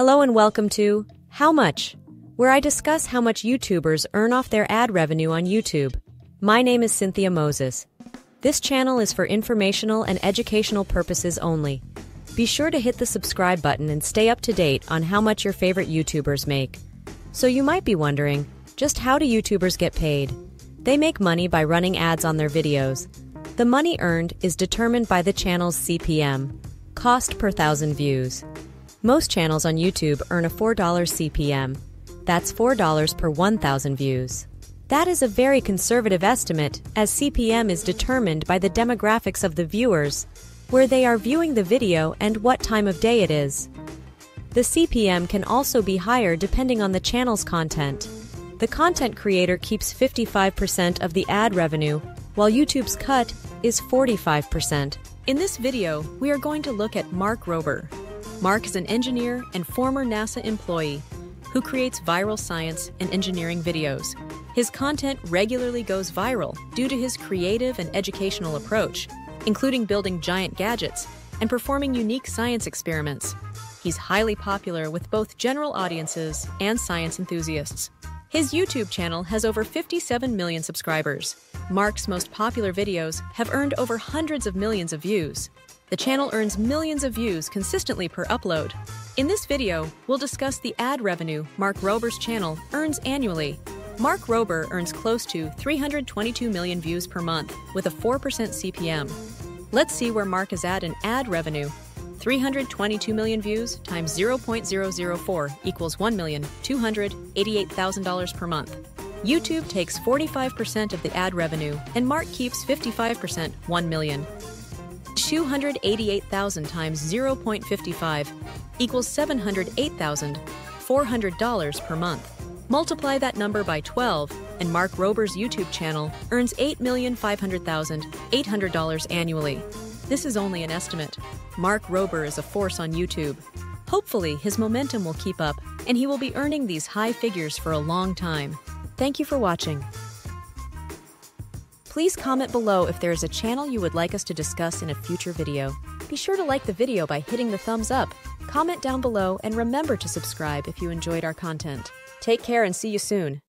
Hello and welcome to How Much, where I discuss how much YouTubers earn off their ad revenue on YouTube. My name is Cynthia Moses. This channel is for informational and educational purposes only. Be sure to hit the subscribe button and stay up to date on how much your favorite YouTubers make. So you might be wondering, just how do YouTubers get paid? They make money by running ads on their videos. The money earned is determined by the channel's CPM, cost per thousand views. Most channels on YouTube earn a $4 CPM. That's $4 per 1,000 views. That is a very conservative estimate, as CPM is determined by the demographics of the viewers, where they are viewing the video and what time of day it is. The CPM can also be higher depending on the channel's content. The content creator keeps 55% of the ad revenue, while YouTube's cut is 45%. In this video, we are going to look at Mark Rober. Mark is an engineer and former NASA employee who creates viral science and engineering videos. His content regularly goes viral due to his creative and educational approach, including building giant gadgets and performing unique science experiments. He's highly popular with both general audiences and science enthusiasts. His YouTube channel has over 57 million subscribers. Mark's most popular videos have earned over hundreds of millions of views. The channel earns millions of views consistently per upload. In this video, we'll discuss the ad revenue Mark Rober's channel earns annually. Mark Rober earns close to 322 million views per month with a 4% CPM. Let's see where Mark is at in ad revenue. 322 million views times 0.004 equals $1,288,000 per month. YouTube takes 45% of the ad revenue and Mark keeps 55%, 1 million. 288,000 times 0.55 equals $708,400 per month. Multiply that number by 12, and Mark Rober's YouTube channel earns $8,500,800 annually. This is only an estimate. Mark Rober is a force on YouTube. Hopefully, his momentum will keep up, and he will be earning these high figures for a long time. Thank you for watching. Please comment below if there is a channel you would like us to discuss in a future video. Be sure to like the video by hitting the thumbs up, comment down below, and remember to subscribe if you enjoyed our content. Take care and see you soon.